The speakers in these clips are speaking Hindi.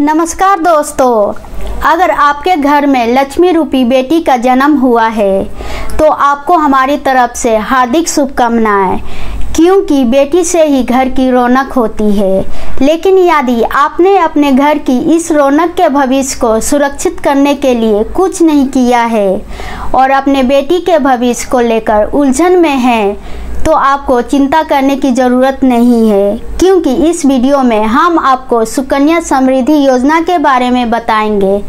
नमस्कार दोस्तों, अगर आपके घर में लक्ष्मी रूपी बेटी का जन्म हुआ है तो आपको हमारी तरफ़ से हार्दिक शुभकामनाएँ। क्योंकि बेटी से ही घर की रौनक होती है, लेकिन यदि आपने अपने घर की इस रौनक के भविष्य को सुरक्षित करने के लिए कुछ नहीं किया है, और अपने बेटी के भविष्य को लेकर उलझन में हैं तो आपको चिंता करने की ज़रूरत नहीं है। क्योंकि इस वीडियो में हम आपको सुकन्या समृद्धि योजना के बारे में बताएँगे,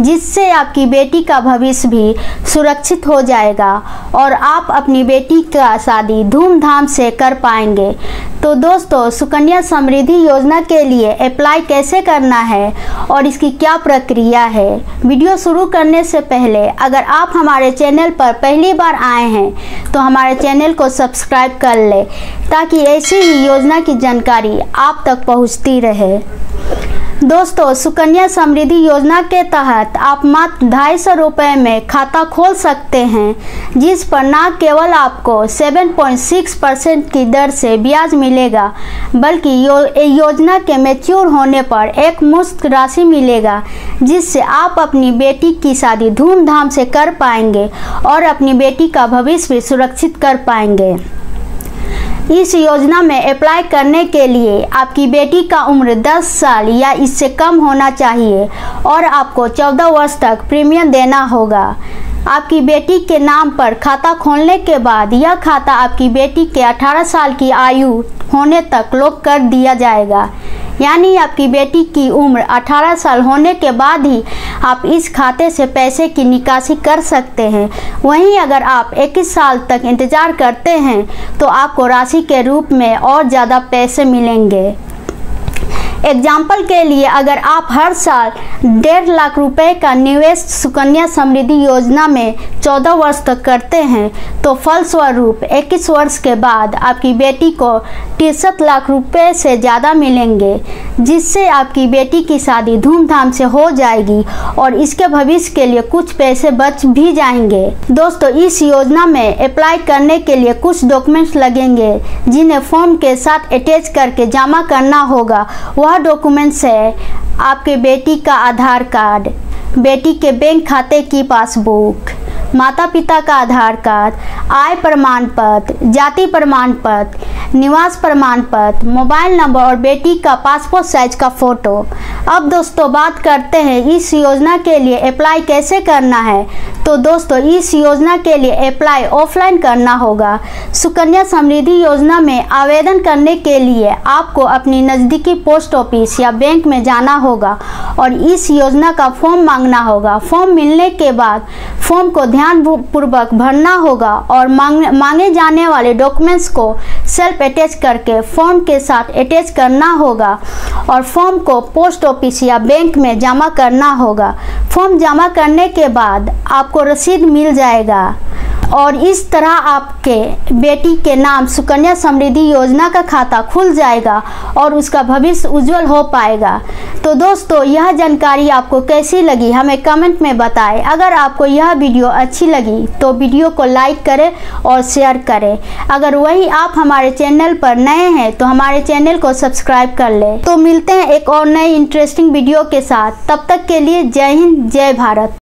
जिससे आपकी बेटी का भविष्य भी सुरक्षित हो जाएगा और आप अपनी बेटी का शादी धूमधाम से कर पाएँगे। तो दोस्तों, सुकन्या समृद्धि योजना के लिए अप्लाई कैसे करना है और इसकी क्या प्रक्रिया है? वीडियो शुरू करने से पहले अगर आप हमारे चैनल पर पहली बार आए हैं तो हमारे चैनल को सब्सक्राइब कर ले ताकि ऐसी ही योजना की जानकारी आप तक पहुँचती रहे। दोस्तों सुकन्या समृद्धि योजना के तहत आप मात्र ढाई सौ रुपये में खाता खोल सकते हैं जिस पर न केवल आपको 7.6 परसेंट की दर से ब्याज मिलेगा बल्कि यो, योजना के मेच्योर होने पर एक मुफ़्त राशि मिलेगा जिससे आप अपनी बेटी की शादी धूमधाम से कर पाएँगे और अपनी बेटी का भविष्य भी सुरक्षित कर पाएँगे। इस योजना में अप्लाई करने के लिए आपकी बेटी का उम्र 10 साल या इससे कम होना चाहिए और आपको 14 वर्ष तक प्रीमियम देना होगा। आपकी बेटी के नाम पर खाता खोलने के बाद यह खाता आपकी बेटी के 18 साल की आयु होने तक लॉक कर दिया जाएगा। यानी आपकी बेटी की उम्र 18 साल होने के बाद ही आप इस खाते से पैसे की निकासी कर सकते हैं। वहीं अगर आप 21 साल तक इंतज़ार करते हैं तो आपको राशि के रूप में और ज़्यादा पैसे मिलेंगे। एग्ज़ाम्पल के लिए, अगर आप हर साल डेढ़ लाख रुपए का निवेश सुकन्या समृद्धि योजना में 14 वर्ष तक करते हैं तो फलस्वरूप 21 वर्ष के बाद आपकी बेटी को तिरसठ लाख रुपए से ज़्यादा मिलेंगे, जिससे आपकी बेटी की शादी धूमधाम से हो जाएगी और इसके भविष्य के लिए कुछ पैसे बच भी जाएँगे। दोस्तों, इस योजना में अप्लाई करने के लिए कुछ डॉक्यूमेंट्स लगेंगे, जिन्हें फॉर्म के साथ अटैच करके जमा करना होगा। वह डॉक्यूमेंट्स है आपके बेटी का आधार कार्ड बेटी के बैंक खाते की पासबुक माता पिता का आधार कार्ड, आय प्रमाण पत्र, जाति प्रमाण पत्र, निवास प्रमाण पत्र, मोबाइल नंबर और बेटी का पासपोर्ट साइज़ का फ़ोटो। अब दोस्तों, बात करते हैं इस योजना के लिए अप्लाई कैसे करना है। तो दोस्तों, इस योजना के लिए अप्लाई ऑफलाइन करना होगा। सुकन्या समृद्धि योजना में आवेदन करने के लिए आपको अपनी नज़दीकी पोस्ट ऑफ़िस या बैंक में जाना होगा और इस योजना का फॉर्म मांगना होगा। फॉर्म मिलने के बाद फॉर्म को ध्यान पूर्वक भरना होगा और मांग, मांगे जाने वाले डॉक्यूमेंट्स को सेल्फ अटैच करके फॉर्म के साथ अटैच करना होगा और फॉर्म को पोस्ट ऑफ़िस या बैंक में जमा करना होगा। फॉर्म जमा करने के बाद आपको रसीद मिल जाएगा। और इस तरह आपके बेटी के नाम सुकन्या समृद्धि योजना का खाता खुल जाएगा और उसका भविष्य उज्जवल हो पाएगा। तो दोस्तों, यह जानकारी आपको कैसी लगी हमें कमेंट में बताएँ। अगर आपको यह वीडियो अच्छी लगी तो वीडियो को लाइक करें और शेयर करें। अगर वही आप हमारे चैनल पर नए हैं तो हमारे चैनल को सब्सक्राइब कर लें। तो मिलते हैं एक और नए इंटरेस्टिंग वीडियो के साथ। तब तक के लिए जय हिंद, जय भारत।